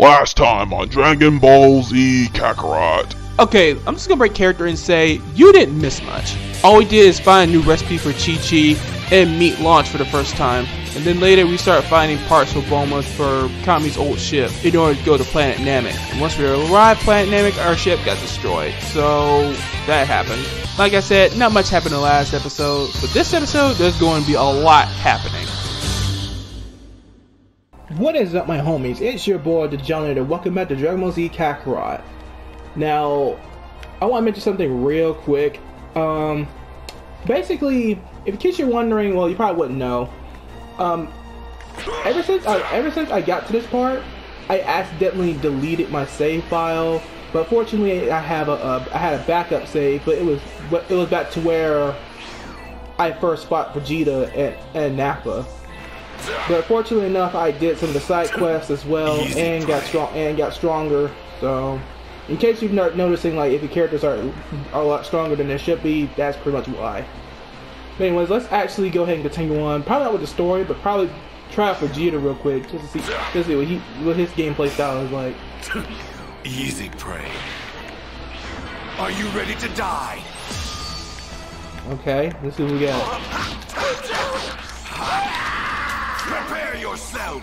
Last time on Dragon Ball Z Kakarot. Okay, I'm just gonna break character and say you didn't miss much. All we did is find a new recipe for Chi Chi and meet launch for the first time. And then later we start finding parts for Bulma for Kami's old ship in order to go to Planet Namek. And once we arrived Planet Namek, our ship got destroyed. So that happened. Like I said, not much happened in the last episode, but this episode there's going to be a lot happening. What is up, my homies? It's your boy, the JollyNator. Welcome back to Dragon Ball Z Kakarot. Now, I want to mention something real quick. Um, basically, if in case you're wondering, well, you probably wouldn't know. Um, ever since I, ever since I got to this part, I accidentally deleted my save file. But fortunately, I have a, a I had a backup save, but it was it was back to where I first fought Vegeta at, and Nappa. But fortunately enough, I did some of the side quests as well, and got strong and got stronger. So, in case you're not noticing, like if your characters are, are a lot stronger than they should be, that's pretty much why. But anyways, let's actually go ahead and continue on. Probably not with the story, but probably try out Vegeta real quick just to see, just to see what he what his gameplay style is like. Easy prey. Are you ready to die? Okay, let's see what we got. Prepare yourself!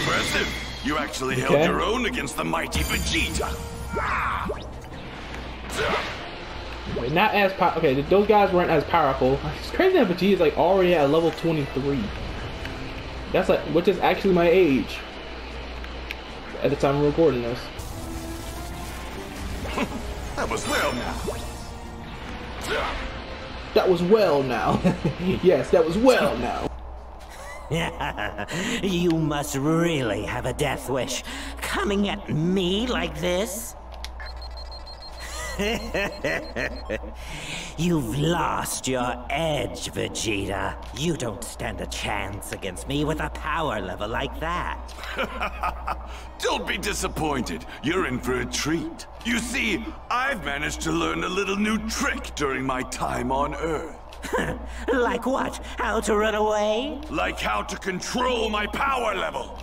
Impressive! You actually held Okay. your own against the mighty Vegeta! Wait, Not as pow- okay. Those guys weren't as powerful. It's crazy that Vegeta is like already at level 23. That's like, which is actually my age at the time of recording this. That was well now. That was well now. yes, that was well now. you must really have a death wish. Coming at me like this? You've lost your edge, Vegeta. You don't stand a chance against me with a power level like that. Don't be disappointed. You're in for a treat. You see, I've managed to learn a little new trick during my time on Earth. like what? How to run away? Like how to control my power level.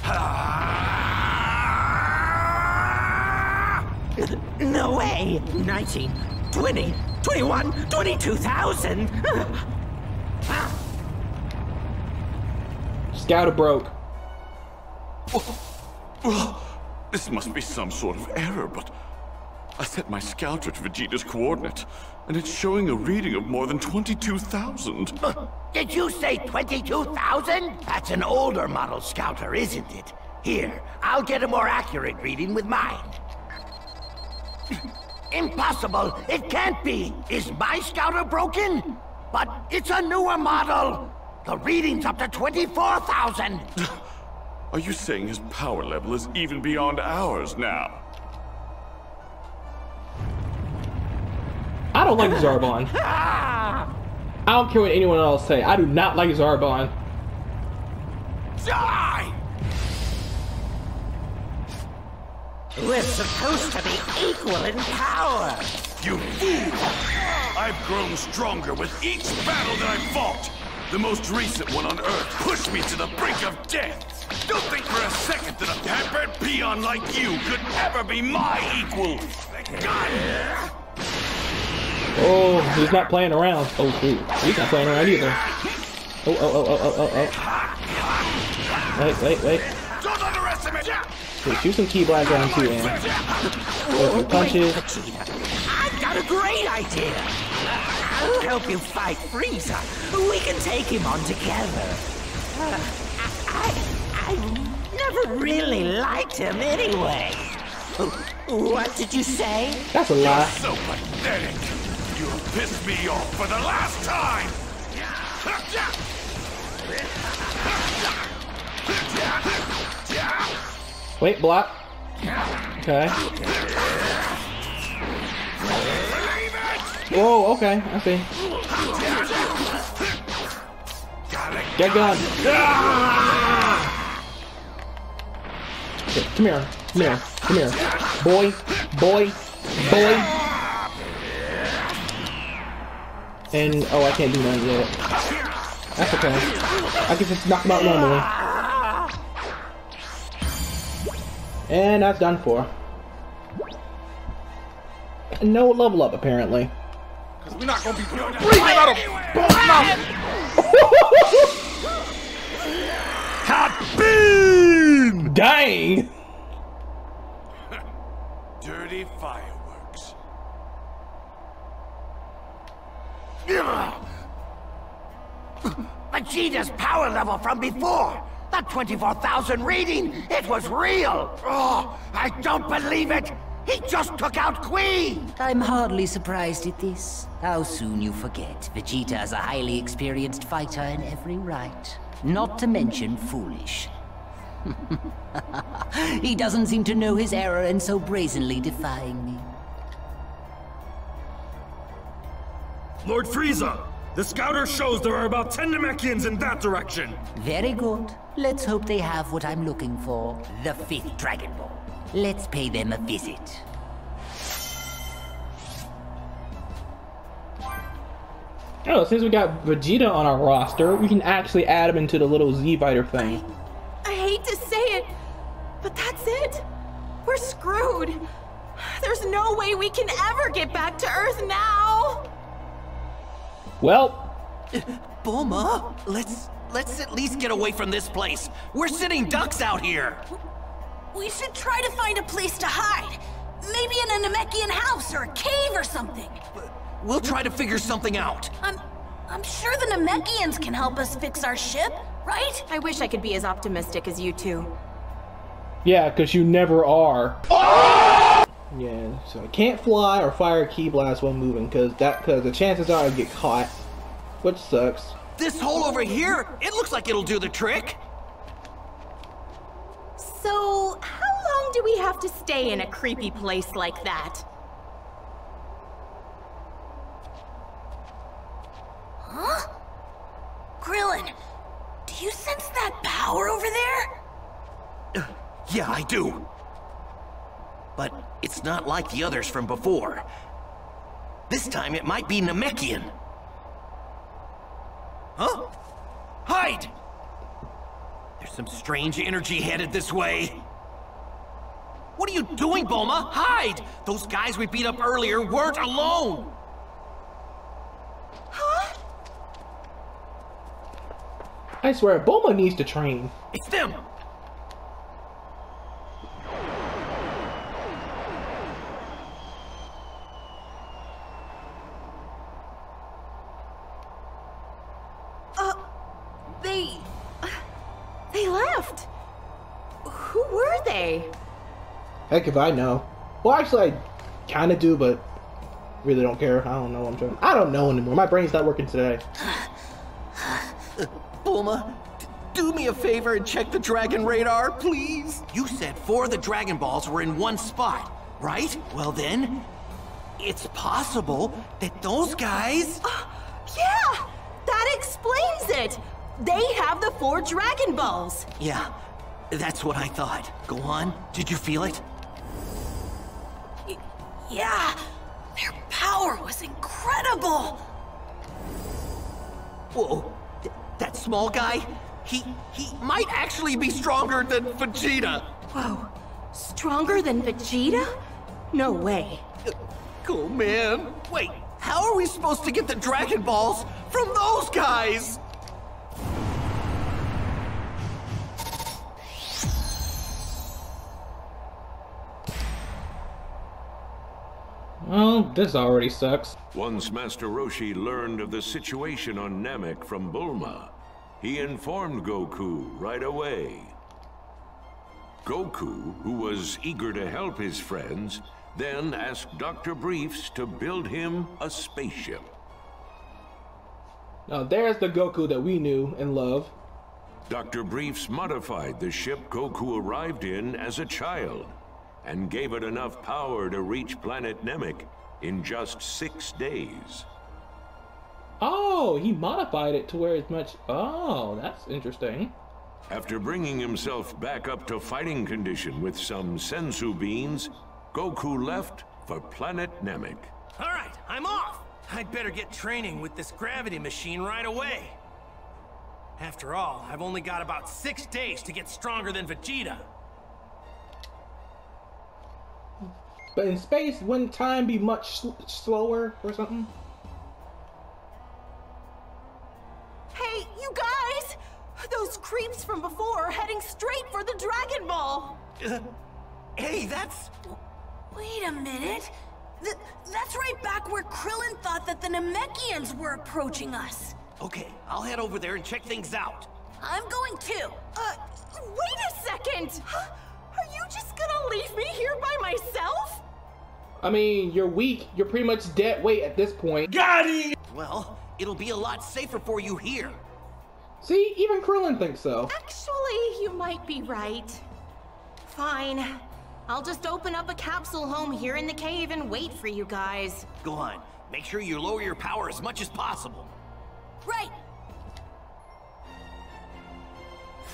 No way! 19, 20, 21, 22,000! Scouter broke. This must be some sort of error, but I set my scouter to Vegeta's coordinate, and it's showing a reading of more than 22,000. Did you say 22,000? That's an older model scouter, isn't it? Here, I'll get a more accurate reading with mine. Impossible! It can't be! Is my scouter broken? But it's a newer model! The reading's up to 24,000! Are you saying his power level is even beyond ours now? I don't like Zarbon. I don't care what anyone else say. I do not like Zarbon. Die! We're supposed to be equal in power! You fool! I've grown stronger with each battle that I've fought! The most recent one on Earth pushed me to the brink of death! Don't think for a second that a pampered peon like you could ever be my equal! God! Oh, he's not playing around. Oh shoot, he's not playing around either. Oh, oh, oh, oh, oh, oh, oh. Wait, wait, wait. Don't underestimate ya! Wait, shoot some Ki Blast down too, man. Go punches. I've got a great idea! I'll help you fight Frieza. We can take him on together. Uh, I, I, I never really liked him anyway. What did you say? That's a lie. So pathetic! You have pissed me off for the last time! Wait, block. Okay. Whoa, okay, I see. Get gun. Okay, come here, come here, come here. Boy, boy, boy. And, oh, I can't do that yet. That's okay. I can just knock him out normally. And that's done for. No level up, apparently. Because we're not gonna be breathing out of both mouths. Hot beam! Dang! Dirty fireworks. Vegeta's power level from before. That 24,000 reading, it was real. Oh, I don't believe it. He just took out Cui. I'm hardly surprised at this. How soon you forget. Vegeta is a highly experienced fighter in every right. Not to mention foolish. he doesn't seem to know his error in so brazenly defying me. Lord Frieza, the scouter shows there are about 10 Namekians in that direction. Very good. Let's hope they have what I'm looking for. The fifth Dragon Ball. Let's pay them a visit. Oh, since we got Vegeta on our roster, we can actually add him into the little Z Fighter thing. I hate to say it, but that's it. We're screwed. There's no way we can ever get back to Earth now. Well, Bulma, let's let's at least get away from this place. We're sitting ducks out here. We should try to find a place to hide. Maybe in a Namekian house or a cave or something. We'll try to figure something out. I'm I'm sure the Namekians can help us fix our ship, right? I wish I could be as optimistic as you two. yeah, because you never are. Ah! Yeah, so I can't fly or fire Ki Blast while moving, because that because the chances are I get caught, which sucks. This hole over here, it looks like it'll do the trick. So, how long do we have to stay in a creepy place like that? Huh? Krillin, do you sense that power over there? Yeah, I do. But it's not like the others from before. This time it might be Namekian. Huh? Hide! There's some strange energy headed this way. What are you doing, Bulma? Hide! Those guys we beat up earlier weren't alone! Huh? I swear, Bulma needs to train. It's them! Heck if I know. Well, actually, I kind of do, but really don't care. I don't know. what I'm trying. I don't know anymore. My brain's not working today. Bulma, do me a favor and check the Dragon radar, please. You said four of the Dragon Balls were in one spot, right? Well then, it's possible that those guys. Oh, yeah! That explains it! They have the four Dragon Balls! Yeah, that's what I thought. Go on. Did you feel it? Yeah! Their power was incredible! Whoa, th- that small guy? He he might actually be stronger than Vegeta. Whoa. Stronger than Vegeta? No way. Uh, cool, man. Wait, how are we supposed to get the Dragon Balls from those guys? Well, this already sucks. Once Master Roshi learned of the situation on Namek from Bulma, he informed Goku right away. Goku, who was eager to help his friends, then asked Dr. Briefs to build him a spaceship. Now there's the Goku that we knew and love. Dr. Briefs modified the ship Goku arrived in as a child and gave it enough power to reach planet Namek in just six days. Oh, he modified it to where it's much. Oh, that's interesting. After bringing himself back up to fighting condition with some senzu beans, Goku left for planet Namek. All right, I'm off. I'd better get training with this gravity machine right away. After all, I've only got about six days to get stronger than Vegeta. But in space, wouldn't time be much sl slower or something? Hey, you guys! Those creeps from before are heading straight for the Dragon Ball! Uh, hey, that's... Wait a minute. Th that's right back where Krillin thought that the Namekians were approaching us. Okay, I'll head over there and check things out. I'm going too. Uh, wait a second! Are you just gonna leave me here by myself? I mean, you're weak. You're pretty much dead weight at this point. Got it! Well, it'll be a lot safer for you here. See, even Krillin thinks so. Actually, you might be right. Fine. I'll just open up a capsule home here in the cave and wait for you guys. Go on. Make sure you lower your power as much as possible. Right.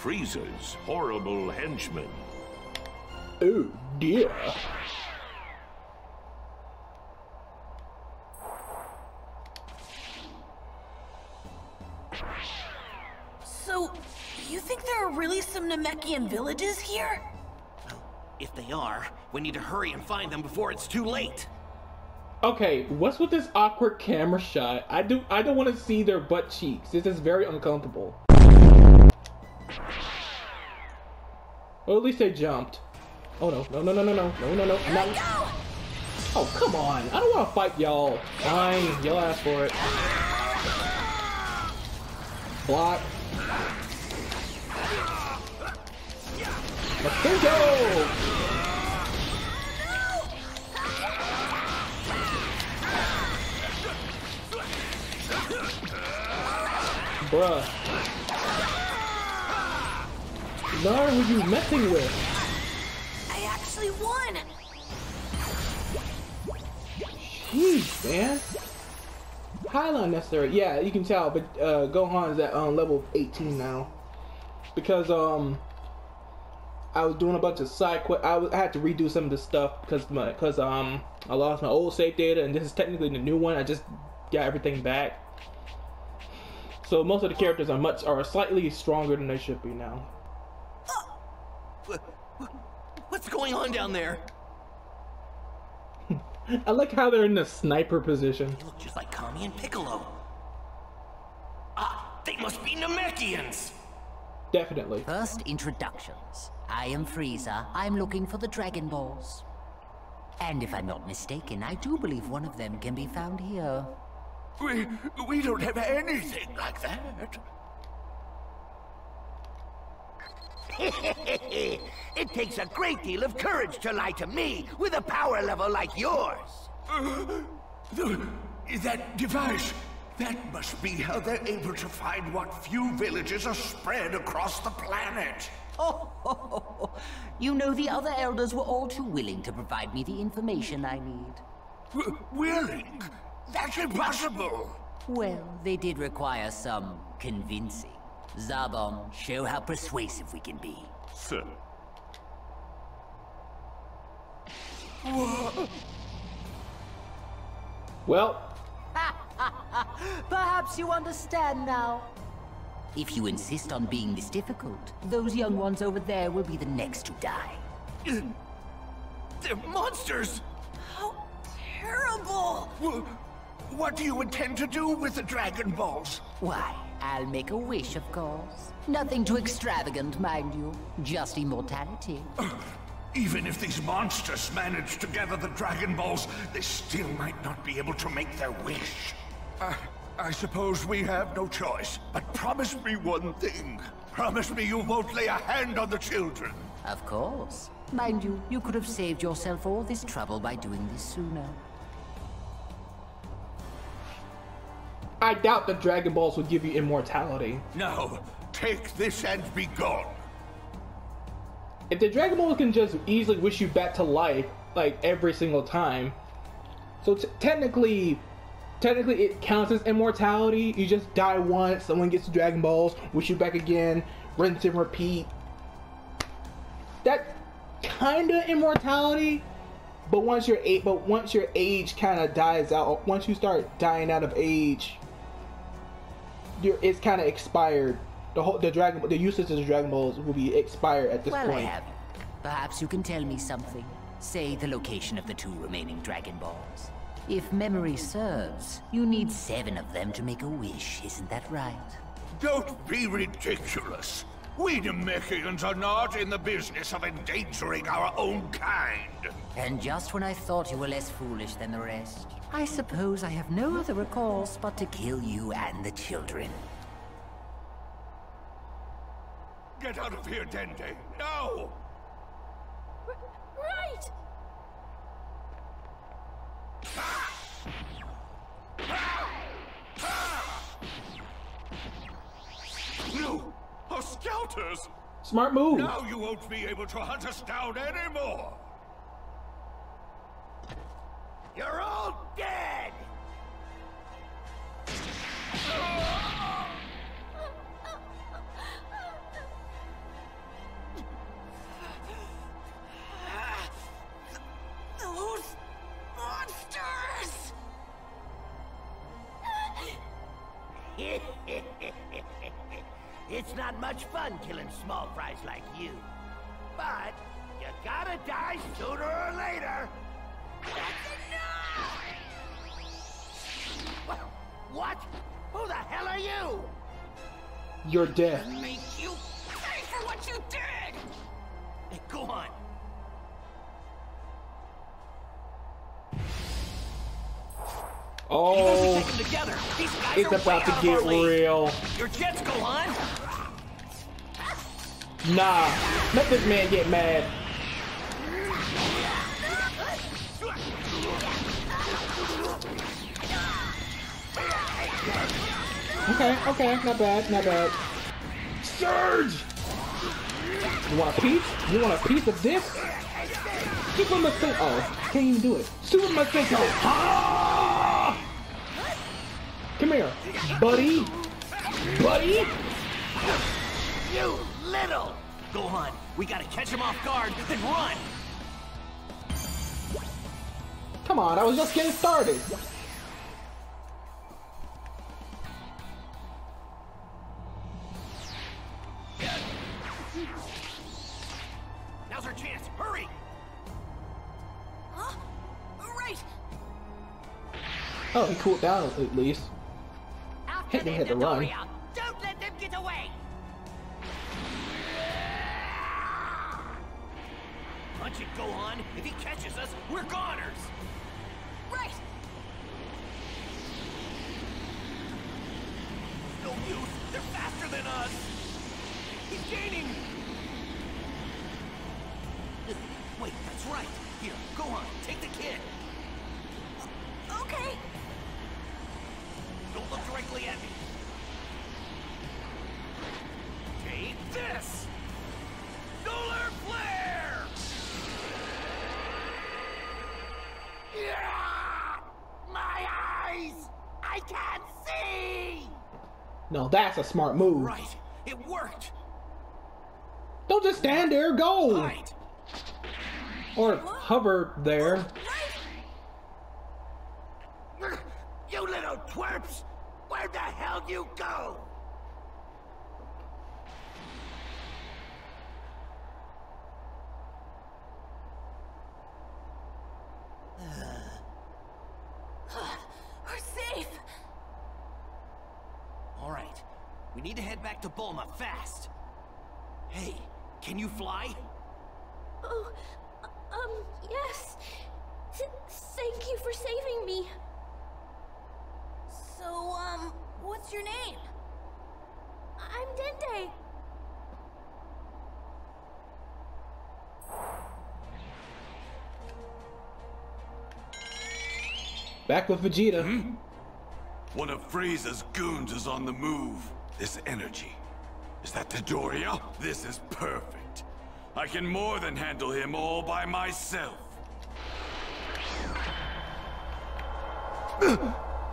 Frieza's horrible henchman. Oh dear. So, you think there are really some Namekian villages here? Well, If they are, we need to hurry and find them before it's too late. Okay, what's with this awkward camera shot? I do I don't want to see their butt cheeks. This is very uncomfortable. Well, at least they jumped. Oh no, no, no, no, no, no, no, no, no, no. Oh, come on. I don't want to fight y'all. Fine, y'all ask for it. Block. Let's go! Bruh. Nar, who you messing with? Jeez, man. Highly unnecessary. Yeah, you can tell, but uh, Gohan is at um, level 18 now. Because um, I was doing a bunch of side quest. I, I had to redo some of the stuff because my because um I lost my old save data, and this is technically the new one. I just got everything back. So most of the characters are much are slightly stronger than they should be now. What's going on down there? I like how they're in the sniper position. They look just like Kami and Piccolo. Ah, they must be Namekians! Definitely. First introductions. I am Frieza. I'm looking for the Dragon Balls. And if I'm not mistaken, I do believe one of them can be found here. We, we don't have anything like that. it takes a great deal of courage to lie to me with a power level like yours. Uh, the, that device, that must be how they're able to find what few villages are spread across the planet. Oh, you know the other elders were all too willing to provide me the information I need. W willing? That's impossible! Well, they did require some convincing. Zarbon, show how persuasive we can be. Sir. Well. Perhaps you understand now. If you insist on being this difficult, those young ones over there will be the next to die. They're monsters! How terrible! What do you intend to do with the Dragon Balls? Why, I'll make a wish, of course. Nothing too extravagant, mind you. Just immortality. Even if these monsters manage to gather the Dragon Balls, they still might not be able to make their wish. Uh, I suppose we have no choice. But promise me one thing. Promise me you won't lay a hand on the children. Of course. Mind you, you could have saved yourself all this trouble by doing this sooner. I doubt the Dragon Balls will give you immortality. No, take this and be gone. If the Dragon Balls can just easily wish you back to life, like every single time, so technically, technically it counts as immortality. You just die once, someone gets the Dragon Balls, wish you back again, rinse and repeat. That kinda immortality, but once your age, but once your age kind of dies out, once you start dying out of age, it's kind of expired. The whole the dragon the usage of the Dragon Balls will be expired at this well, point. I have. Perhaps you can tell me something. Say the location of the two remaining Dragon Balls. If memory serves, you need seven of them to make a wish, isn't that right? Don't be ridiculous. We Namekians are not in the business of endangering our own kind. And just when I thought you were less foolish than the rest, I suppose I have no other recourse but to kill you and the children. Get out of here, Dende. Now! Right! You Smart move. Now you won't be able to hunt us down anymore! You're all dead! You're dead. Make you pay for what you did! Hey, go on. Oh, Take them together. These guys it's about to get real. Your jets go on. Nah, let this man get mad. Okay, okay, not bad, not bad. Surge! You want a piece? You want a piece of this? Super Masenko. Oh, can't even do it. Super Masenko. Ah! Come here, buddy. Buddy? You little. Go on. We gotta catch him off guard, then run. Come on, I was just getting started. Cooled down at least. Hit them, hit the run. That's a smart move. Right, it worked. Don't just stand there, go! Right. Or hover there. You little twerps! Where the hell you go? We're safe! All right. We need to head back to Bulma fast. Hey, can you fly? Oh, um, yes. Th- thank you for saving me. So, um, what's your name? I'm Dende. Back with Vegeta. Hmm? One of Frieza's goons is on the move. This energy. Is that Doria? This is perfect. I can more than handle him all by myself.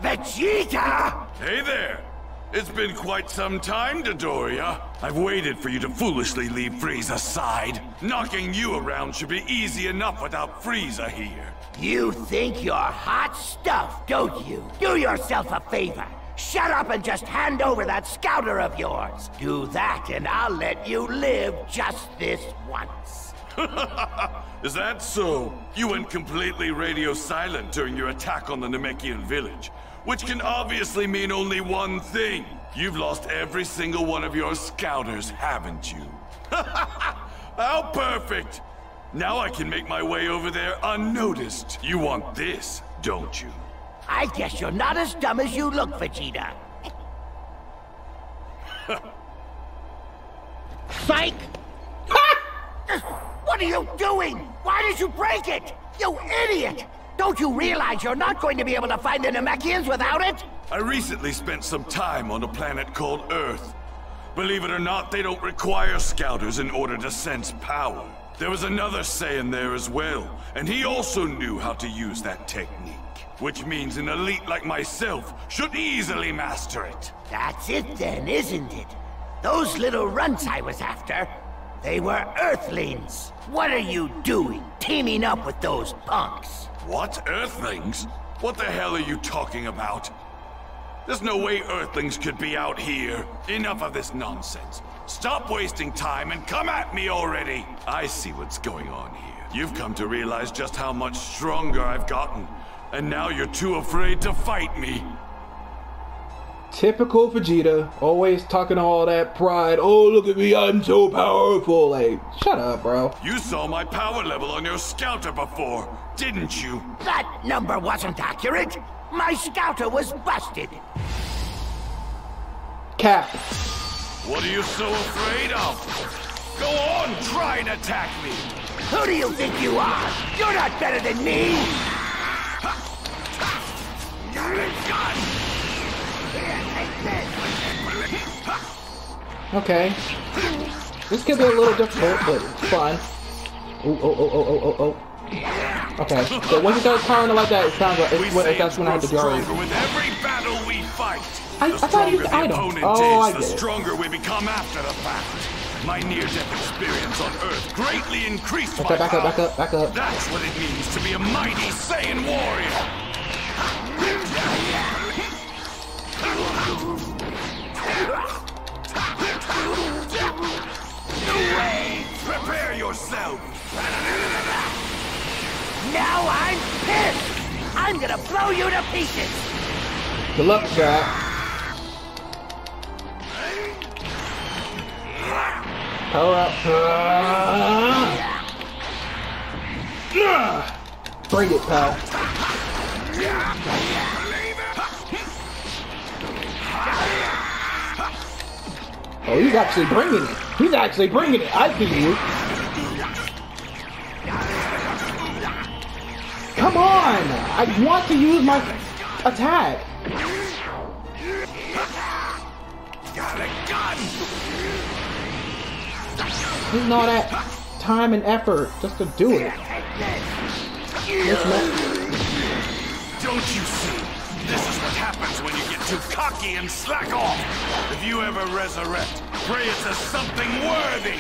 Vegeta! Hey there! It's been quite some time, Dodoria. I've waited for you to foolishly leave Frieza aside. Knocking you around should be easy enough without Frieza here. You think you're hot stuff, don't you? Do yourself a favor. Shut up and just hand over that scouter of yours. Do that and I'll let you live just this once. Is that so? You went completely radio silent during your attack on the Namekian village, which can obviously mean only one thing. You've lost every single one of your scouters, haven't you? How perfect! Now I can make my way over there unnoticed. You want this, don't you? I guess you're not as dumb as you look, Vegeta. Psych! what are you doing? Why did you break it? You idiot! Don't you realize you're not going to be able to find the Namekians without it? I recently spent some time on a planet called Earth. Believe it or not, they don't require scouters in order to sense power. There was another Saiyan there as well, and he also knew how to use that technique. Which means an elite like myself should easily master it. That's it then, isn't it? Those little runts I was after, they were Earthlings. What are you doing, teaming up with those punks? What? Earthlings? What the hell are you talking about? There's no way Earthlings could be out here. Enough of this nonsense. Stop wasting time and come at me already! I see what's going on here. You've come to realize just how much stronger I've gotten, and now you're too afraid to fight me. Typical Vegeta, always talking all that pride. Oh, look at me, I'm so powerful. Like, shut up, bro. You saw my power level on your scouter before, didn't you? That number wasn't accurate. My scouter was busted. Cap. What are you so afraid of? Go on, try and attack me. Who do you think you are? You're not better than me. Okay. This could be a little difficult, but fun. Oh, oh, oh, oh, oh, oh, oh. Okay, so once you start it like that, it sounds like it's, well, that's when I have to go. With every battle we fight, I, I thought you, I don't. Oh, I the get it. stronger we become after the fact. My near-death experience on Earth greatly increased Okay, my back up, back up, back up. That's what it means to be a mighty Saiyan warrior. Prepare yourself. Now I'm pissed. I'm gonna blow you to pieces. Good luck, Jack. Power up. Bring it, pal. Oh, he's actually bringing it. He's actually bringing it. I see you. Come on! I want to use my attack. Got a gun. Using all that time and effort just to do it. Don't you see? This is what happens when you get too cocky and slack off. If you ever resurrect, pray it's to something worthy.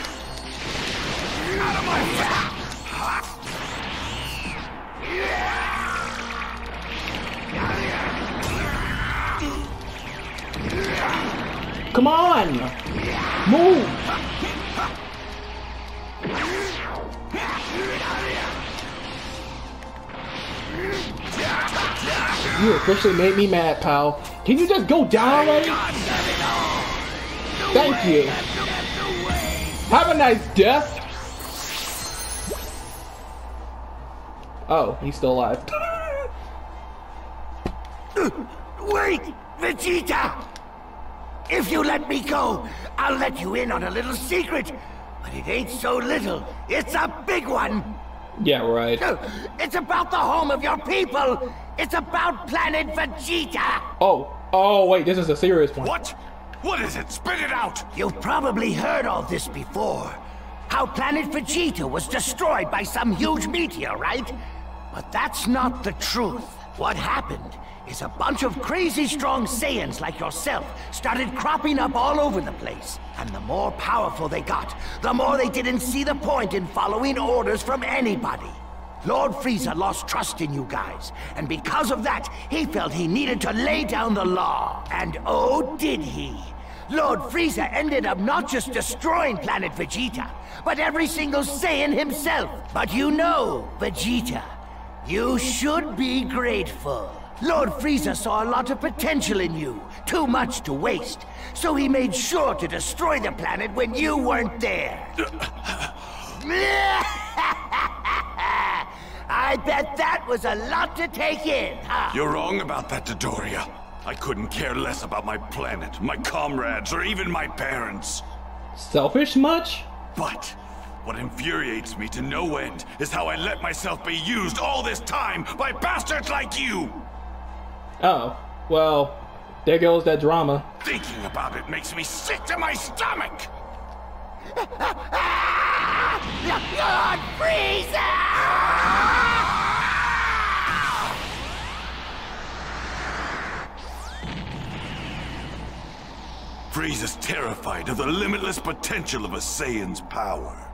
Out of my Come on! Move! You officially made me mad, pal. Can you just go down already? Thank you. Have a nice death. Oh, he's still alive. Wait, Vegeta! If you let me go, I'll let you in on a little secret. But it ain't so little. It's a big one. Yeah, right. It's about the home of your people. It's about planet Vegeta. Oh, oh, wait, this is a serious one. What? What is it? Spit it out! You've probably heard all this before. How planet Vegeta was destroyed by some huge meteor, right? But that's not the truth. What happened is a bunch of crazy strong Saiyans like yourself started cropping up all over the place. And the more powerful they got, the more they didn't see the point in following orders from anybody. Lord Frieza lost trust in you guys, and because of that, he felt he needed to lay down the law. And oh, did he! Lord Frieza ended up not just destroying planet Vegeta, but every single Saiyan himself. But you know, Vegeta, you should be grateful. Lord Frieza saw a lot of potential in you, too much to waste. So he made sure to destroy the planet when you weren't there. I bet that was a lot to take in, huh? You're wrong about that, Dodoria. I couldn't care less about my planet, my comrades, or even my parents. Selfish much? But what infuriates me to no end is how I let myself be used all this time by bastards like you! Oh, well, there goes that drama. Thinking about it makes me sick to my stomach! Lord Frieza! Frieza's terrified of the limitless potential of a Saiyan's power.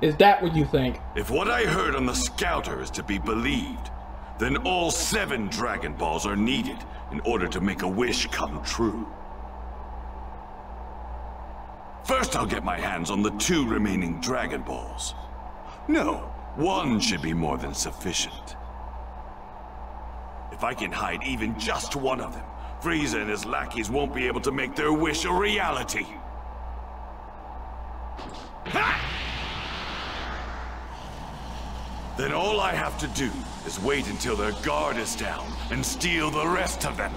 Is that what you think? If what I heard on the Scouter is to be believed, then all seven Dragon Balls are needed in order to make a wish come true. First I'll get my hands on the two remaining Dragon Balls. No, one should be more than sufficient. If I can hide even just one of them, Frieza and his lackeys won't be able to make their wish a reality. Ha! Then all I have to do is wait until their guard is down and steal the rest of them.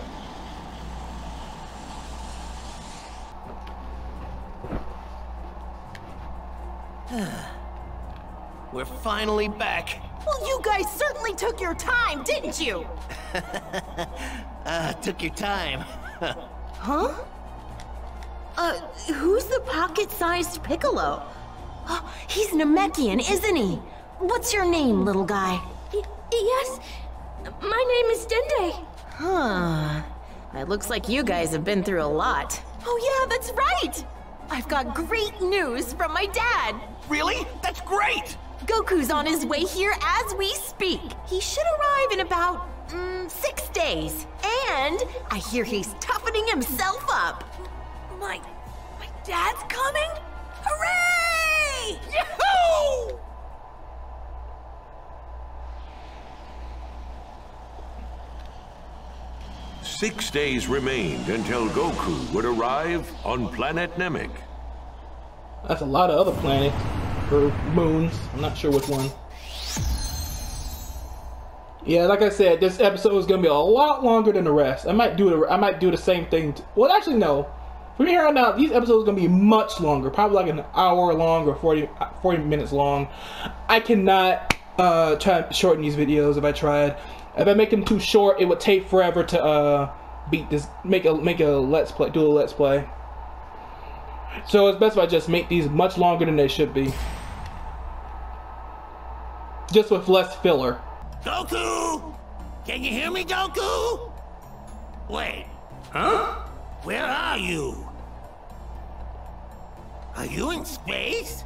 We're finally back. Well, you guys certainly took your time, didn't you? uh, took your time. huh? Uh, who's the pocket-sized Piccolo? Oh, he's Namekian, isn't he? What's your name, little guy? Y yes, my name is Dende. Huh. It looks like you guys have been through a lot. Oh yeah, that's right! I've got great news from my dad. Really? That's great! Goku's on his way here as we speak. He should arrive in about mm, six days. And I hear he's toughening himself up. My, my dad's coming? Hooray! Yahoo! Six days remained until Goku would arrive on planet Namek. That's a lot of other planets or moons. I'm not sure which one. Yeah, like I said, this episode is gonna be a lot longer than the rest. I might do it. I might do the same thing. well, actually, no. From here on out, these episodes are gonna be much longer, probably like an hour long or 40, 40 minutes long. I cannot uh, try to shorten these videos if I tried. If I make them too short, it would take forever to uh, beat this. Make a make a let's play. Do a let's play. So it's best if I just make these much longer than they should be. Just with less filler. Goku! Can you hear me, Goku? Wait. Huh? Where are you? Are you in space?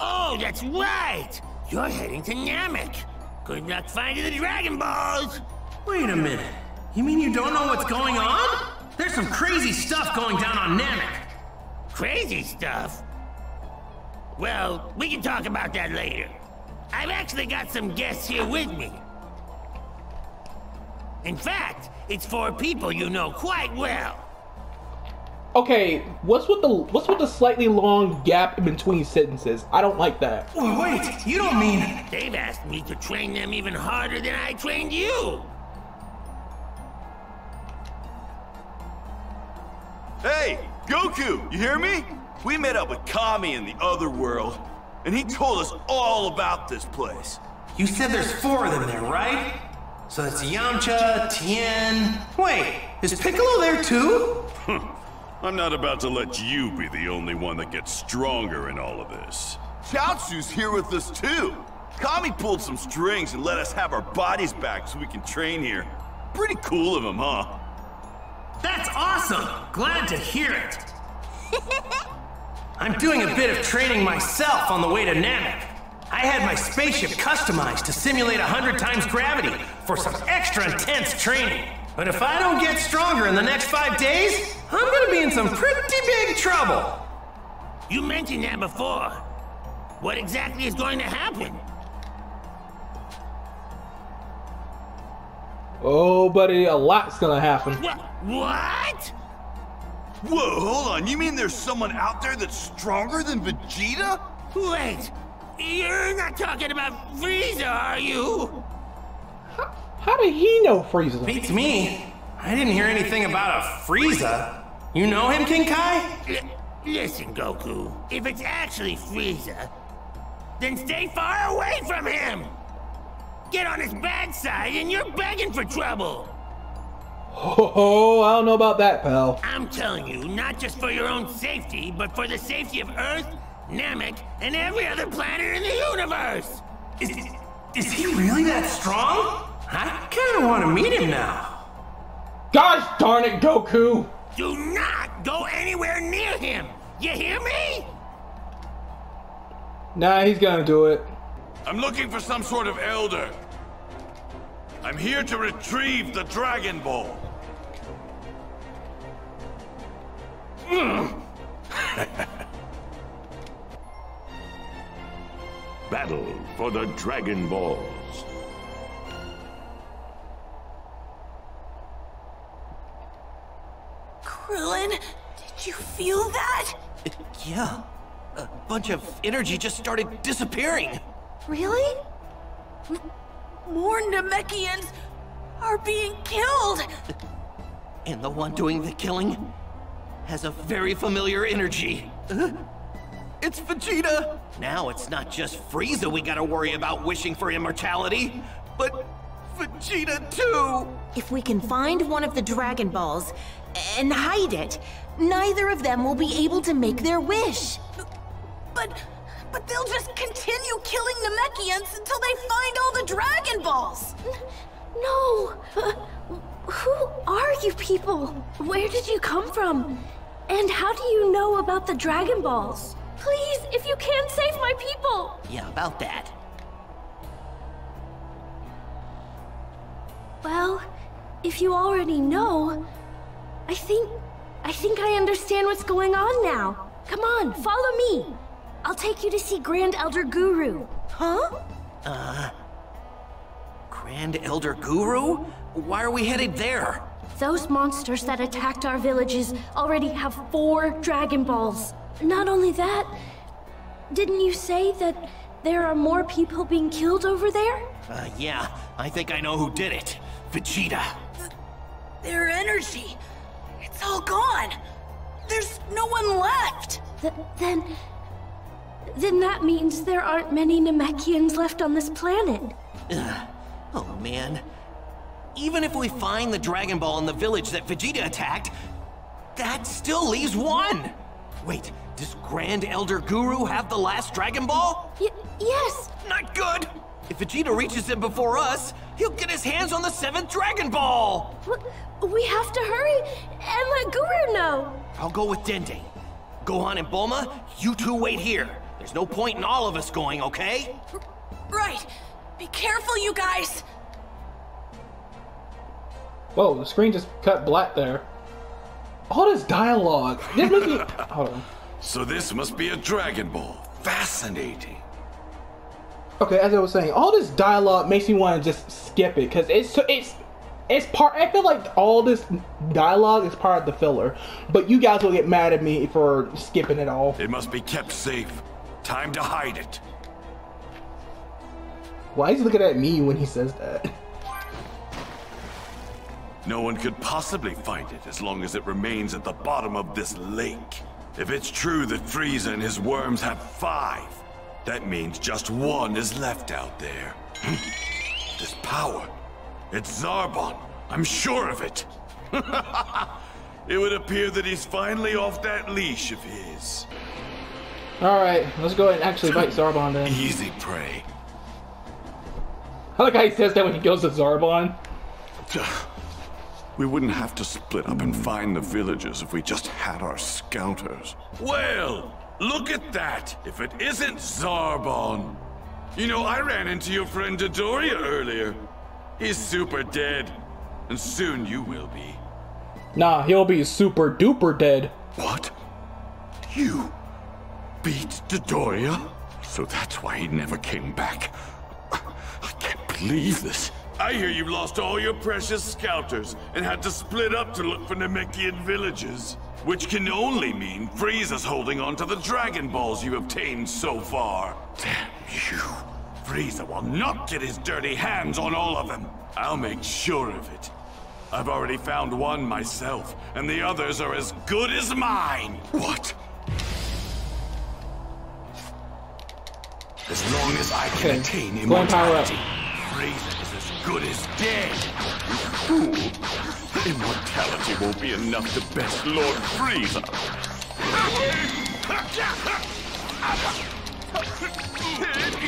Oh, that's right! You're heading to Namek. Good luck finding the Dragon Balls! Wait a minute. You mean you don't know what's going on? There's some crazy stuff going down on Namek. Crazy stuff? Well, we can talk about that later. I've actually got some guests here with me. In fact, it's four people you know quite well. Okay, what's with the what's with the slightly long gap in between sentences? I don't like that. Wait, you don't mean They've asked me to train them even harder than I trained you. Hey, Goku, you hear me? We met up with Kami in the other world, and he told us all about this place. You said there's four of them there, right? So that's Yamcha, Tien. Wait, is Piccolo there too? I'm not about to let you be the only one that gets stronger in all of this. Chaozu's here with us too. Kami pulled some strings and let us have our bodies back so we can train here. Pretty cool of him, huh? That's awesome! Glad to hear it. I'm doing a bit of training myself on the way to Namek. I had my spaceship customized to simulate 100 times gravity for some extra intense training. But if I don't get stronger in the next five days, I'm gonna be in some pretty big trouble. You mentioned that before. What exactly is going to happen? Oh, buddy, a lot's gonna happen. What? What? Whoa, hold on. You mean there's someone out there that's stronger than Vegeta? Wait, you're not talking about Frieza, are you? How did he know Frieza? Beats me. I didn't hear anything about a Frieza. You know him, King Kai? L listen, Goku. If it's actually Frieza, then stay far away from him. Get on his bad side and you're begging for trouble. Oh, I don't know about that, pal. I'm telling you, not just for your own safety, but for the safety of Earth, Namek, and every other planet in the universe. Is, is he really that strong? I kinda wanna meet him now. Gosh darn it, Goku! Do not go anywhere near him! You hear me? Nah, he's gonna do it. I'm looking for some sort of elder. I'm here to retrieve the Dragon Ball. Battle for the Dragon Balls. Feel that? Yeah. A bunch of energy just started disappearing. Really? M more Namekians are being killed! And the one doing the killing has a very familiar energy. Uh, it's Vegeta! Now it's not just Frieza we gotta worry about wishing for immortality, but Vegeta too! If we can find one of the Dragon Balls and hide it, neither of them will be able to make their wish. But, but they'll just continue killing Namekians until they find all the Dragon Balls! No! Uh, who are you people? Where did you come from? And how do you know about the Dragon Balls? Please, if you can, save my people! Yeah, about that. Well, if you already know, I think... I think I understand what's going on now. Come on, follow me. I'll take you to see Grand Elder Guru. Huh? Uh... Grand Elder Guru? Why are we headed there? Those monsters that attacked our villages already have four Dragon Balls. Not only that, didn't you say that there are more people being killed over there? Uh, yeah, I think I know who did it. Vegeta. Their energy, it's all gone. There's no one left. Th then... Then that means there aren't many Namekians left on this planet. Ugh. Oh man. Even if we find the Dragon Ball in the village that Vegeta attacked, that still leaves one! Wait, does Grand Elder Guru have the last Dragon Ball? Y yes! Not good! If Vegeta reaches him before us, he'll get his hands on the seventh Dragon Ball! We have to hurry and let Guru know! I'll go with Dende. Gohan and Bulma, you two wait here. There's no point in all of us going, okay? Right. Be careful, you guys! Whoa, the screen just cut black there. All this dialogue. This makes me. Hold on. So this must be a Dragon Ball. Fascinating. Okay, as I was saying, all this dialogue makes me want to just skip it because it's it's it's part. I feel like all this dialogue is part of the filler, but you guys will get mad at me for skipping it all. It must be kept safe. Time to hide it. Why is he looking at me when he says that? No one could possibly find it as long as it remains at the bottom of this lake. If it's true that Frieza and his worms have five, that means just one is left out there. this power. It's Zarbon. I'm sure of it. it would appear that he's finally off that leash of his. Alright, let's go ahead and actually fight Zarbon then. Easy prey. I like how he says that when he goes to Zarbon. We wouldn't have to split up and find the villagers if we just had our scouters. Well, look at that! If it isn't Zarbon! You know, I ran into your friend Dodoria earlier. He's super dead. and soon you will be. Nah, he'll be super duper dead. What? You beat Dodoria? So that's why he never came back. I can't believe this. I hear you've lost all your precious scouters and had to split up to look for Namekian villages. Which can only mean Frieza's holding on to the Dragon Balls you obtained so far. Damn you. Frieza will not get his dirty hands on all of them. I'll make sure of it. I've already found one myself, and the others are as good as mine. What? As long as I can Okay, attain go and power up. immortality, Frieza is as good as dead. You fool! Immortality won't be enough to best Lord Frieza.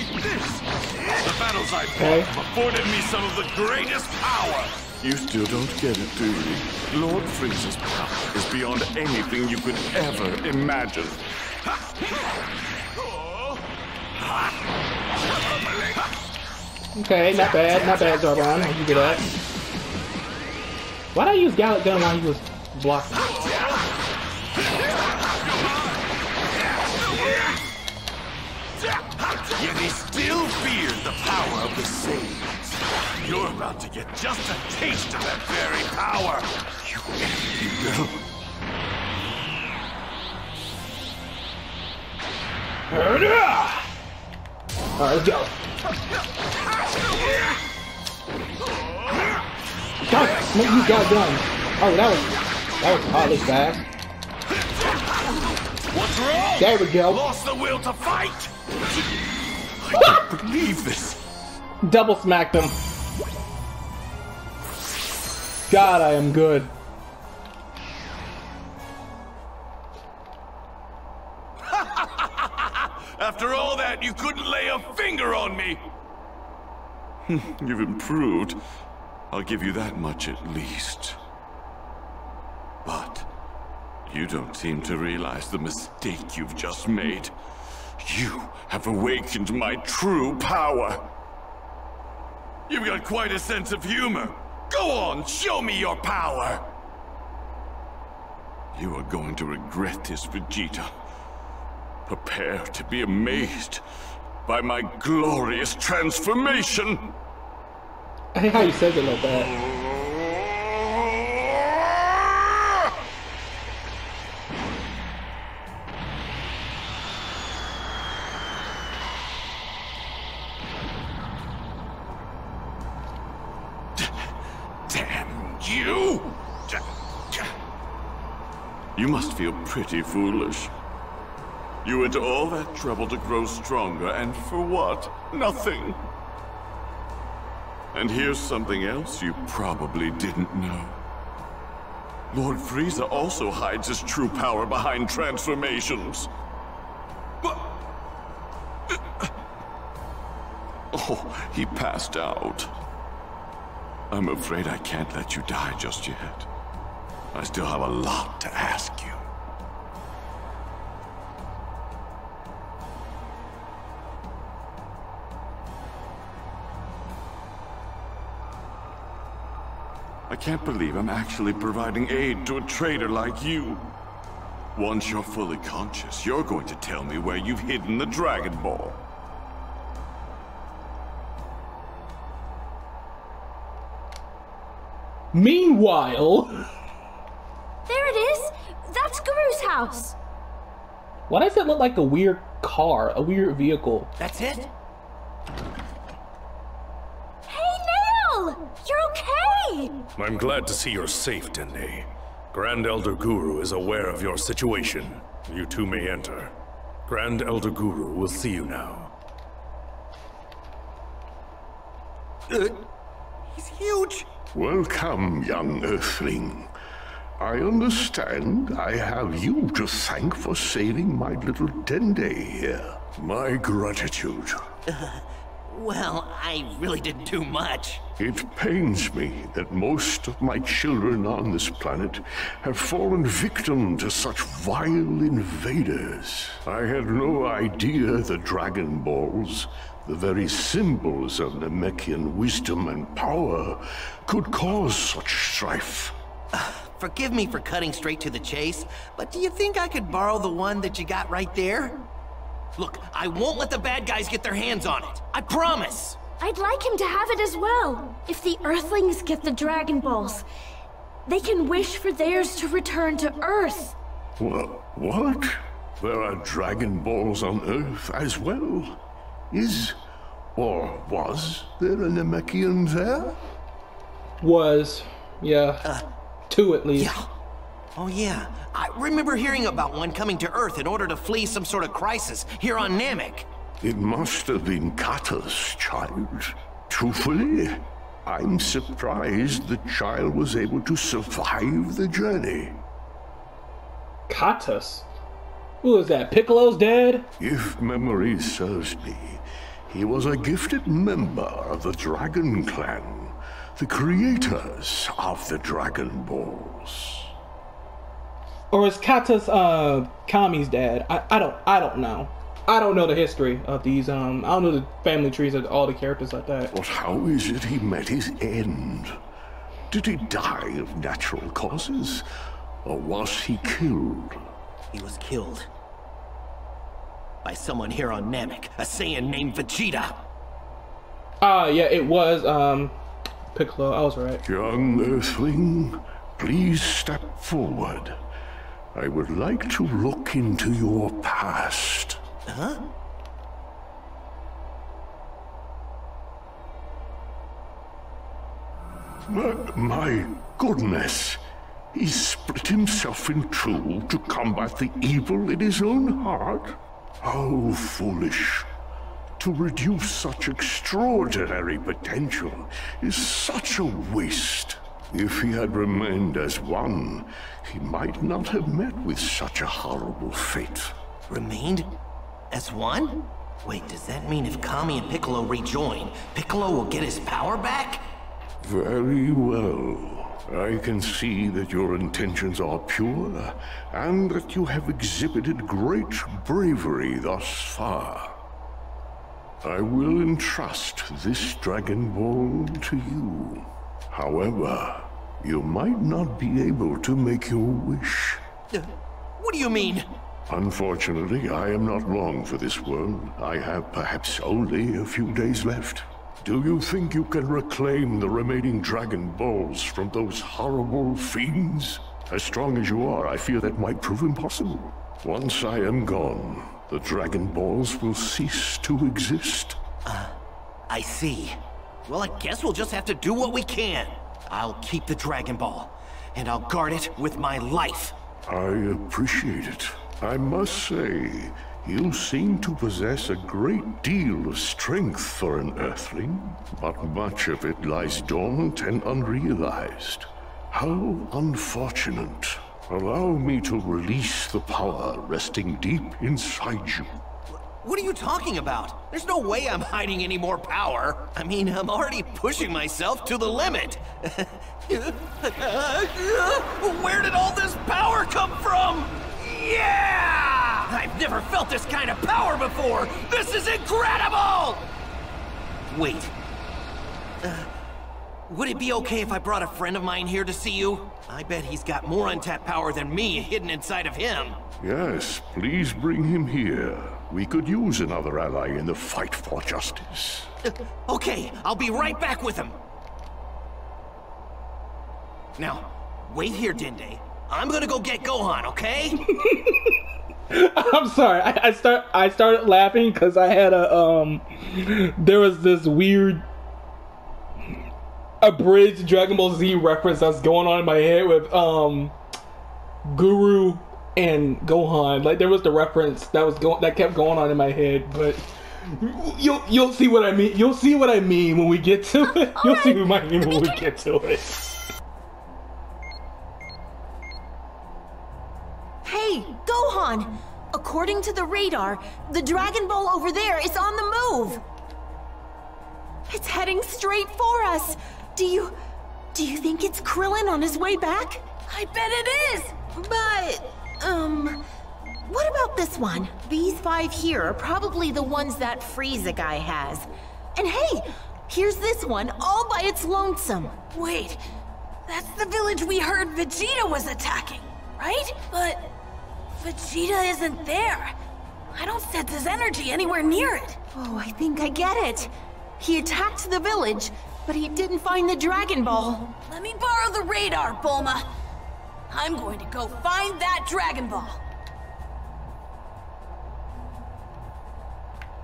The battles I've Okay. fought afforded me some of the greatest power. You still don't get it, do you? Lord Frieza's power is beyond anything you could ever imagine. Okay, not bad, not bad, Zarbon. I'll give that. Why'd I use Galick Gun while he was blocking? Yet he still fears the power of the Sage. You're about to get just a taste of that very power. You empty little... Alright, let's go. God, no, you got done. Oh, that was that was oddly fast. What's wrong? There we go. Lost the will to fight? I can't believe this. Double smacked him. God, I am good. After all that, you couldn't lay a finger on me. You've improved. I'll give you that much at least. But you don't seem to realize the mistake you've just made. You have awakened my true power. You've got quite a sense of humor. Go on, show me your power. You are going to regret this, Vegeta. Prepare to be amazed by my glorious transformation. I hate how you said it. Damn you! You must feel pretty foolish. You went to all that trouble to grow stronger, and for what? Nothing. And here's something else you probably didn't know. Lord Frieza also hides his true power behind transformations. But... Uh, oh, he passed out. I'm afraid I can't let you die just yet. I still have a lot to ask you. I can't believe I'm actually providing aid to a traitor like you. Once you're fully conscious, you're going to tell me where you've hidden the Dragon Ball. Meanwhile, There it is! That's Guru's house! why does it look like a weird car, a weird vehicle? That's it? Hey, Nail! You're okay! I'm glad to see you're safe, Dende. Grand Elder Guru is aware of your situation. You two may enter. Grand Elder Guru will see you now. Uh, he's huge. Welcome, young Earthling. I understand I have you to thank for saving my little Dende here. My gratitude. Well, I really didn't do much. It pains me that most of my children on this planet have fallen victim to such vile invaders. I had no idea the Dragon Balls the very symbols of Namekian wisdom and power, could cause such strife. Forgive me for cutting straight to the chase, but do you think I could borrow the one that you got right there? Look, I won't let the bad guys get their hands on it. I promise! I'd like him to have it as well. If the Earthlings get the Dragon Balls, they can wish for theirs to return to Earth. What? What? There are Dragon Balls on Earth as well? Is, or was, there a Namekian there? Was, yeah. Uh, Two at least. Yeah. Oh yeah, I remember hearing about one coming to Earth in order to flee some sort of crisis here on Namek. It must have been Kata's child. Truthfully, I'm surprised the child was able to survive the journey. Katas? Who is that? Piccolo's dad? If memory serves me, he was a gifted member of the Dragon Clan, the creators of the Dragon Balls. Or is Katas uh Kami's dad? I, I don't I don't know. I don't know the history of these um I don't know the family trees of all the characters like that. But how is it he met his end? Did he die of natural causes? Or was he killed? He was killed. By someone here on Namek, a Saiyan named Vegeta. Ah, yeah, it was um Piccolo. I was right. Young Earthling, please step forward. I would like to look into your past. Huh? My, my goodness. He split himself in two to combat the evil in his own heart? How foolish. To reduce such extraordinary potential is such a waste. If he had remained as one, he might not have met with such a horrible fate. Remained? As one? Wait, does that mean if Kami and Piccolo rejoin, Piccolo will get his power back? Very well. I can see that your intentions are pure, and that you have exhibited great bravery thus far. I will entrust this Dragon Ball to you. However, you might not be able to make your wish. Uh, what do you mean? Unfortunately, I am not long for this world. I have perhaps only a few days left. Do you think you can reclaim the remaining Dragon Balls from those horrible fiends? As strong as you are, I fear that might prove impossible. Once I am gone, the Dragon Balls will cease to exist. Uh, I see. Well, I guess we'll just have to do what we can. I'll keep the Dragon Ball, and I'll guard it with my life. I appreciate it. I must say, you seem to possess a great deal of strength for an Earthling, but much of it lies dormant and unrealized. How unfortunate. Allow me to release the power resting deep inside you. What are you talking about? There's no way I'm hiding any more power. I mean, I'm already pushing myself to the limit. Where did all this power come from? Yeah! I've never felt this kind of power before! This is incredible! Wait. Uh, would it be okay if I brought a friend of mine here to see you? I bet he's got more untapped power than me hidden inside of him. Yes, please bring him here. We could use another ally in the fight for justice. Okay, I'll be right back with him. Now, wait here, Dende. I'm gonna go get Gohan, okay? I'm sorry. I, I start. I started laughing because I had a um. There was this weird abridged Dragon Ball Z reference that's going on in my head with um Guru and Gohan. Like there was the reference that was going that kept going on in my head, but you'll you'll see what I mean. You'll see what I mean when we get to it. You'll see what I mean when we get to it. Hey, Gohan! According to the radar, the Dragon Ball over there is on the move! It's heading straight for us! Do you... do you think it's Krillin on his way back? I bet it is! But... um... what about this one? These five here are probably the ones that Frieza guy has. And hey, here's this one all by its lonesome. Wait, that's the village we heard Vegeta was attacking, right? But Vegeta isn't there. I don't sense his energy anywhere near it. Oh, I think I get it. He attacked the village, but he didn't find the Dragon Ball. Let me borrow the radar, Bulma. I'm going to go find that Dragon Ball.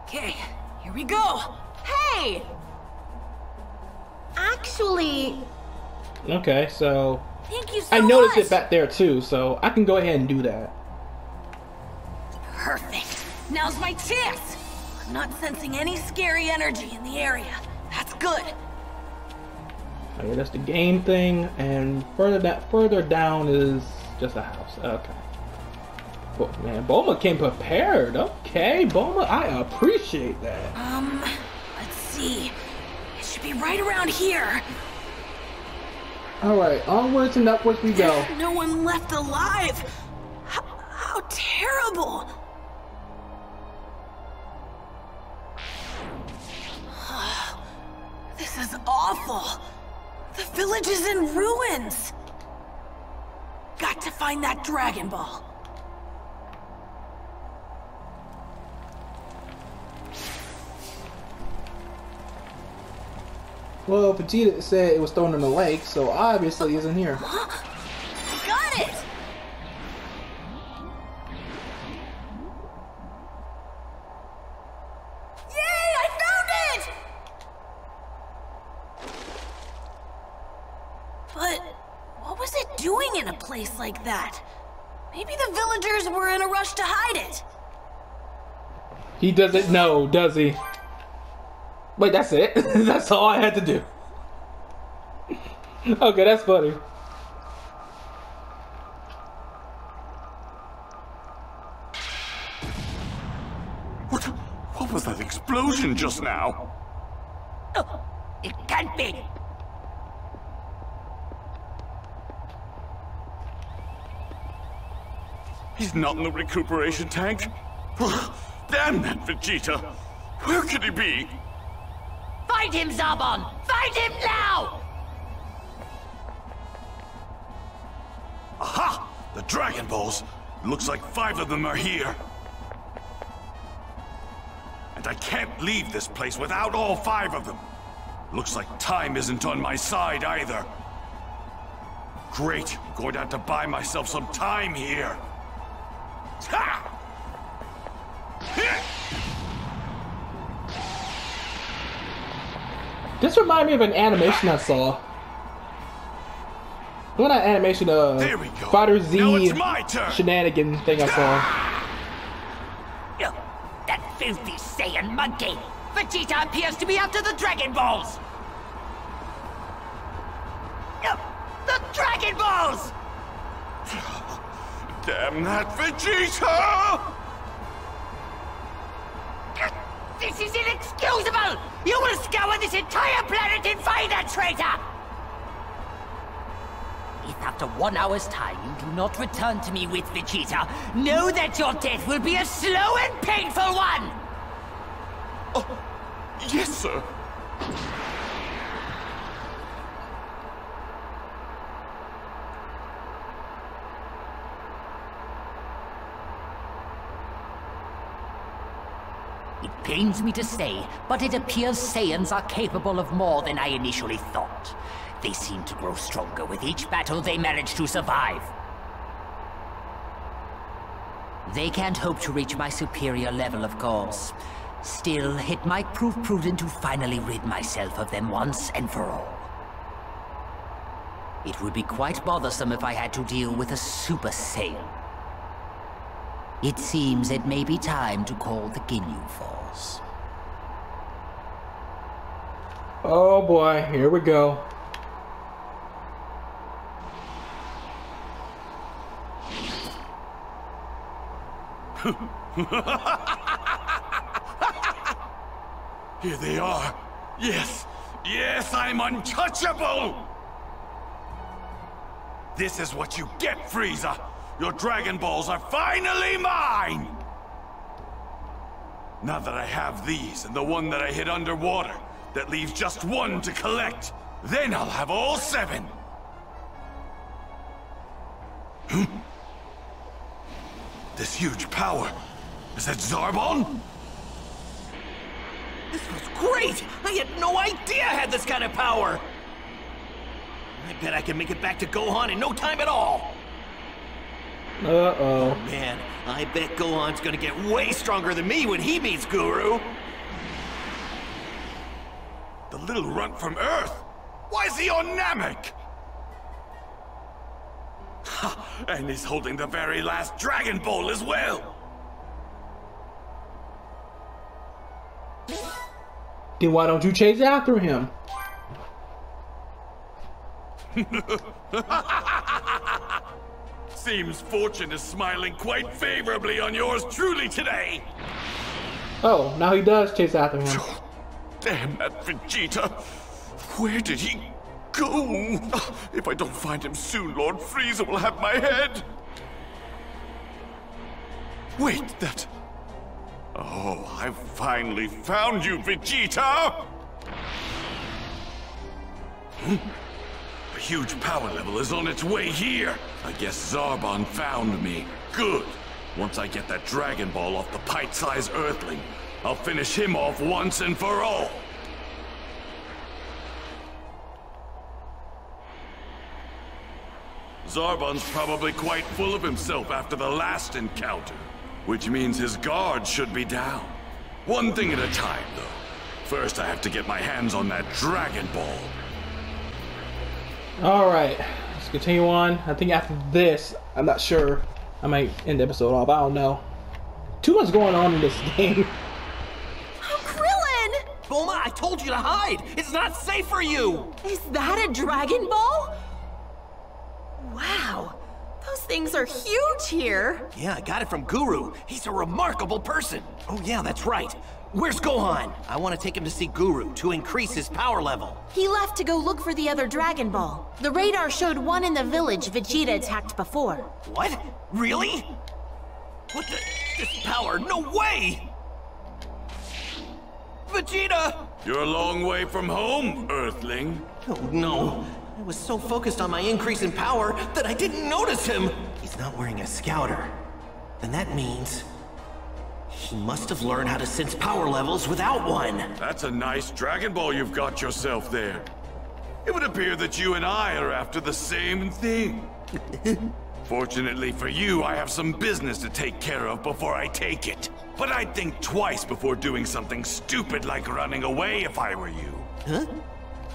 Okay, here we go. Hey! Actually, Okay, so Thank you so I noticed much. it back there too, so I can go ahead and do that. Perfect. Now's my chance. I'm not sensing any scary energy in the area. That's good. Okay, that's the game thing, and further that further down is just a house. Okay. Well, man, Bulma came prepared. Okay, Bulma, I appreciate that. Um, let's see. It should be right around here. All right, onwards and upwards we go. No one left alive. How, how terrible. This is awful. The village is in ruins. Got to find that Dragon Ball. Well, Vegeta said it was thrown in the lake, so obviously isn't here. Got it! It a place like that? Maybe the villagers were in a rush to hide it. He doesn't know, does he? Wait, that's it? that's all I had to do. okay, that's funny. What? What was that explosion just now? Oh, it can't be. He's not in the recuperation tank. Damn that Vegeta! Where could he be? Find him, Zarbon! Find him now! Aha! The Dragon Balls! Looks like five of them are here. And I can't leave this place without all five of them. Looks like time isn't on my side either. Great, I'm going to have to buy myself some time here. Ha! This reminded me of an animation I saw. What that animation of There we go. Fighter Z Now it's my turn. shenanigan thing I saw. Oh, that filthy Saiyan monkey! Vegeta appears to be after the Dragon Balls! Oh, the Dragon Balls! Damn that Vegeta! This is inexcusable! You will scour this entire planet and find that traitor! If after one hour's time you do not return to me with Vegeta, know that your death will be a slow and painful one! Oh, yes, sir. It pains me to say, but it appears Saiyans are capable of more than I initially thought. They seem to grow stronger with each battle they manage to survive. They can't hope to reach my superior level, of course. Still, it might prove prudent to finally rid myself of them once and for all. It would be quite bothersome if I had to deal with a Super Saiyan. It seems it may be time to call the Ginyu Force. Oh boy, here we go. Here they are. Yes, yes, I'm untouchable! This is what you get, Frieza! Your Dragon Balls are finally mine! Now that I have these and the one that I hid underwater, that leaves just one to collect, then I'll have all seven! Hmm? This huge power, is that Zarbon? This was great! I had no idea I had this kind of power! I bet I can make it back to Gohan in no time at all! Uh-oh. Oh, man, I bet Gohan's gonna get way stronger than me when he meets Guru! The little runt from Earth? Why is he on Namek? Ha, and he's holding the very last Dragon Ball as well! Then why don't you chase after him? Seems fortune is smiling quite favorably on yours truly today. Oh, now he does chase after him. Damn that Vegeta! Where did he go? If I don't find him soon, Lord Frieza will have my head! Wait, that... Oh, I've finally found you, Vegeta! Hmm? A huge power level is on its way here. I guess Zarbon found me. Good. Once I get that Dragon Ball off the pint-sized Earthling, I'll finish him off once and for all. Zarbon's probably quite full of himself after the last encounter, which means his guard should be down. One thing at a time, though. First, I have to get my hands on that Dragon Ball. Alright, let's continue on. I think after this, I'm not sure. I might end the episode off. I don't know. Too much going on in this game. Krillin! Bulma, I told you to hide! It's not safe for you! Is that a Dragon Ball? Wow, those things are huge here. Yeah, I got it from Guru. He's a remarkable person. Oh yeah, that's right. Where's Gohan? I want to take him to see Guru to increase his power level. He left to go look for the other Dragon Ball. The radar showed one in the village Vegeta attacked before. What? Really? What the? This power? No way! Vegeta! You're a long way from home, Earthling. Oh no. I was so focused on my increase in power that I didn't notice him. He's not wearing a scouter. Then that means he must have learned how to sense power levels without one. That's a nice Dragon Ball you've got yourself there. It would appear that you and I are after the same thing. Fortunately for you, I have some business to take care of before I take it. But I'd think twice before doing something stupid like running away if I were you. Huh?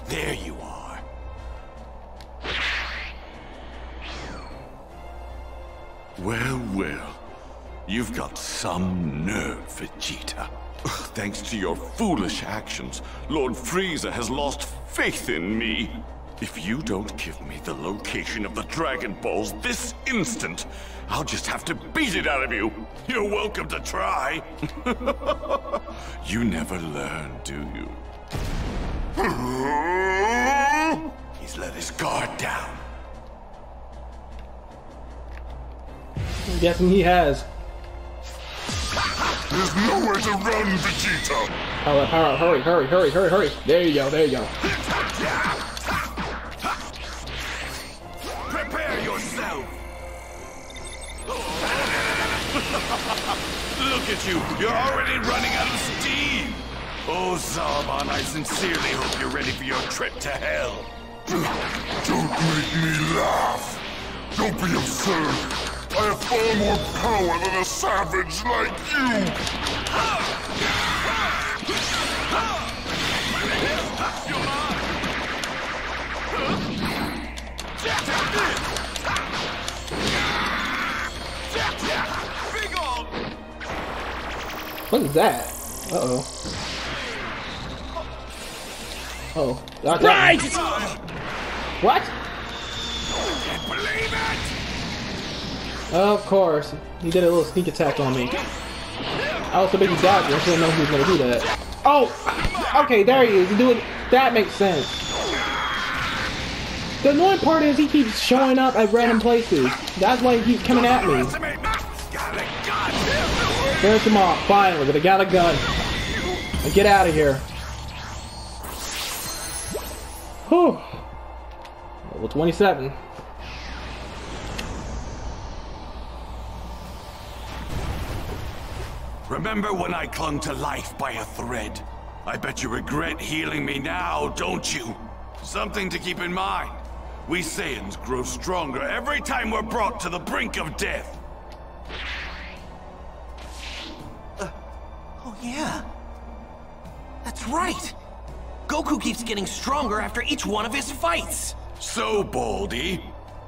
There you are. Well, well. You've got some nerve, Vegeta. Thanks to your foolish actions, Lord Frieza has lost faith in me. If you don't give me the location of the Dragon Balls this instant, I'll just have to beat it out of you. You're welcome to try. you never learn, do you? He's let his guard down. I'm guessing he has. There's nowhere to run, Vegeta! Oh, uh, hurry, hurry, hurry, hurry, hurry, hurry. There you go, there you go. Prepare yourself! Look at you! You're already running out of steam! Oh, Zarbon, I sincerely hope you're ready for your trip to hell. Don't make me laugh! Don't be absurd! I have far more power than a savage like you! What is that? Uh-oh. Oh. Right! What? Of course. He did a little sneak attack on me. I was a baby dodger. I didn't know he was gonna do that. Oh! Okay, there he is. He's doing that makes sense. The annoying part is he keeps showing up at random places. That's why he keeps coming at me. Finish him off, finally, but I got a gun. Get out of here. Whew. Level 27. Remember when I clung to life by a thread? I bet you regret healing me now, don't you? Something to keep in mind. We Saiyans grow stronger every time we're brought to the brink of death. Uh, oh yeah. That's right. Goku keeps getting stronger after each one of his fights. So, Baldy,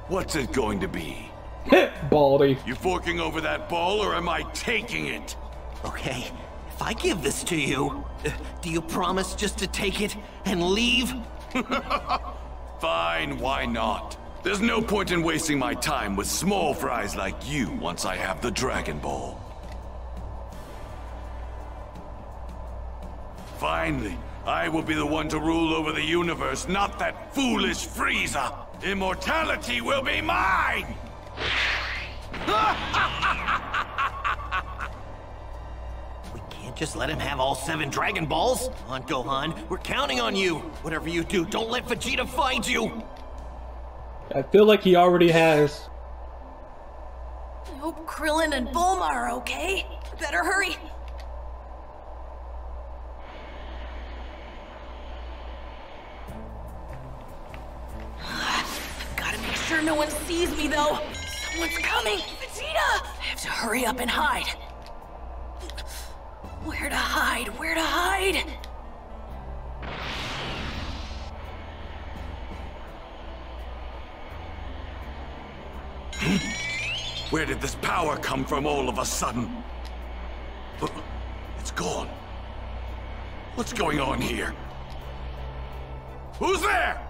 what's it going to be? Baldy. You forking over that ball or am I taking it? Okay, if I give this to you, uh, do you promise just to take it and leave? Fine, why not? There's no point in wasting my time with small fries like you once I have the Dragon Ball. Finally, I will be the one to rule over the universe, not that foolish Frieza! Immortality will be mine! we can't just let him have all seven Dragon Balls. Come on, Gohan, we're counting on you. Whatever you do, don't let Vegeta find you. I feel like he already has. I hope Krillin and Bulma are okay. Better hurry. I've Gotta make sure no one sees me, though. Someone's coming. Vegeta! I have to hurry up and hide. Where to hide? Where to hide? Where did this power come from all of a sudden? It's gone. What's going on here? Who's there?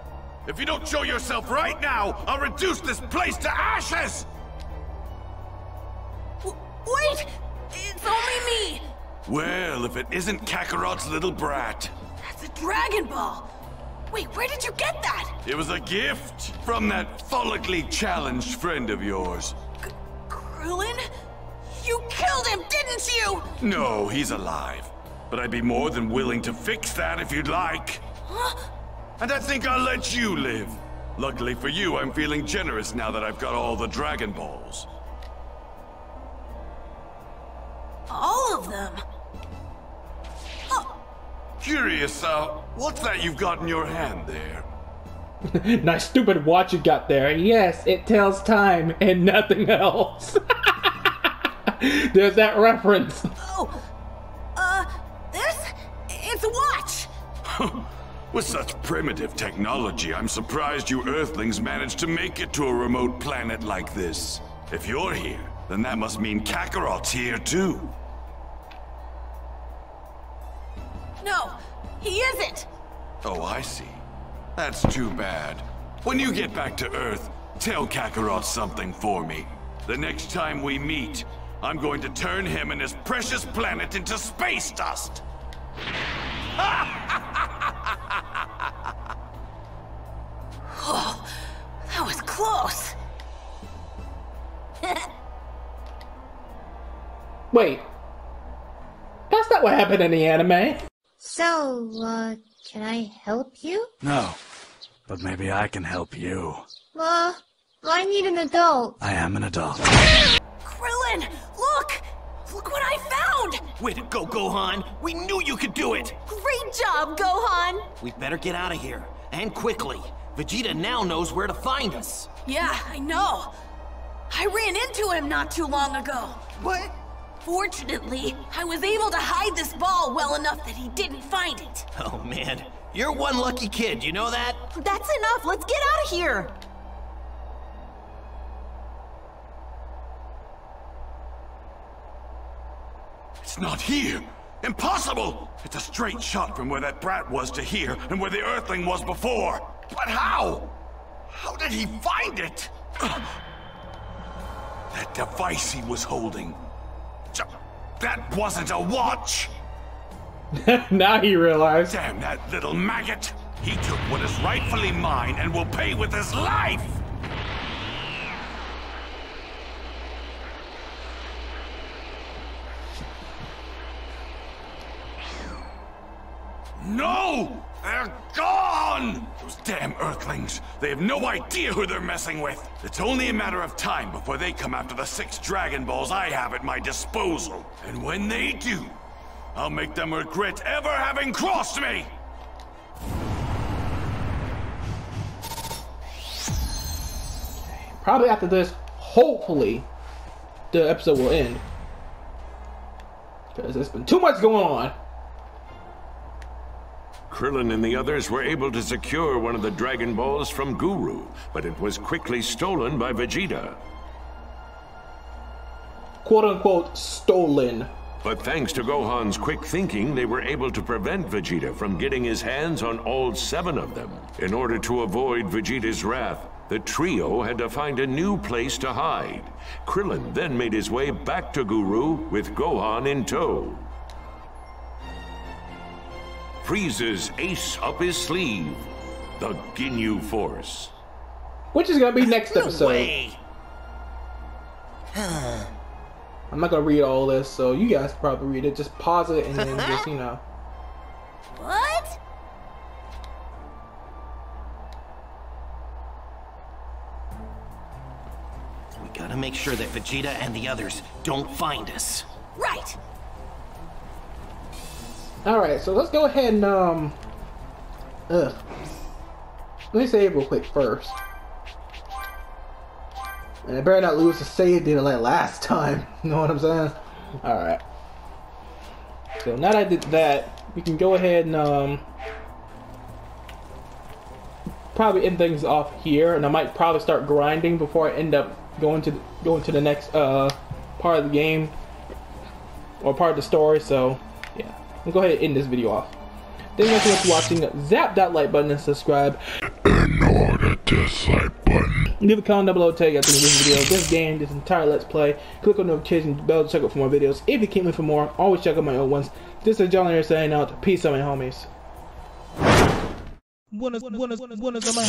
If you don't show yourself right now, I'll reduce this place to ashes! W wait! It's only me! Well, if it isn't Kakarot's little brat. That's a Dragon Ball! Wait, where did you get that? It was a gift from that follically challenged friend of yours. K Krillin? You killed him, didn't you? No, he's alive. But I'd be more than willing to fix that if you'd like. Huh? And I think I'll let you live. Luckily for you, I'm feeling generous now that I've got all the Dragon Balls. All of them? Curious, uh, what's that you've got in your hand there? nice stupid watch you got there. Yes, it tells time and nothing else. There's that reference. Oh, uh, this? It's a watch! With such primitive technology, I'm surprised you Earthlings managed to make it to a remote planet like this. If you're here, then that must mean Kakarot's here too. No, he isn't! Oh, I see. That's too bad. When you get back to Earth, tell Kakarot something for me. The next time we meet, I'm going to turn him and his precious planet into space dust! oh, that was close! Wait. That's not what happened in the anime. So, uh, can I help you? No, but maybe I can help you. Uh, I need an adult. I am an adult. Krillin, look! Look what I found! Way to go, Gohan! We knew you could do it! Great job, Gohan! We better get out of here, and quickly. Vegeta now knows where to find us. Yeah, I know. I ran into him not too long ago. What? Fortunately, I was able to hide this ball well enough that he didn't find it. Oh man, you're one lucky kid, you know that? That's enough, let's get out of here! It's not here! Impossible! It's a straight shot from where that brat was to here, and where the Earthling was before! But how? How did he find it? That device he was holding. That wasn't a watch! now he realized. Damn that little maggot! He took what is rightfully mine and will pay with his life! No! They're gone! Those damn Earthlings! They have no idea who they're messing with! It's only a matter of time before they come after the six Dragon Balls I have at my disposal. And when they do, I'll make them regret ever having crossed me! Probably after this, hopefully, the episode will end. Because there's been too much going on. Krillin and the others were able to secure one of the Dragon Balls from Guru, but it was quickly stolen by Vegeta. Quote unquote, stolen. But thanks to Gohan's quick thinking, they were able to prevent Vegeta from getting his hands on all seven of them. In order to avoid Vegeta's wrath, the trio had to find a new place to hide. Krillin then made his way back to Guru with Gohan in tow. Frieza's ace up his sleeve, the Ginyu Force. Which is gonna be next episode. Way. I'm not gonna read all this, so you guys probably read it. Just pause it and then just, you know. What? We gotta make sure that Vegeta and the others don't find us. Alright, so let's go ahead and, um... Ugh. Let me save real quick first. And I better not lose the save data like last time. You know what I'm saying? Alright. So now that I did that, we can go ahead and, um... Probably end things off here, and I might probably start grinding before I end up going to going to the next uh, part of the game or part of the story. So go ahead and end this video off. Thank you so much for watching. Zap that like button and subscribe. Ignore the dislike button. Leave a comment down below tell you guys this video, this game, this entire Let's Play. Click on the notification bell to check out for more videos. If you came in for more, always check out my old ones. This is John here saying out. Peace out, my homies. One of, one of, one of my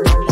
homies.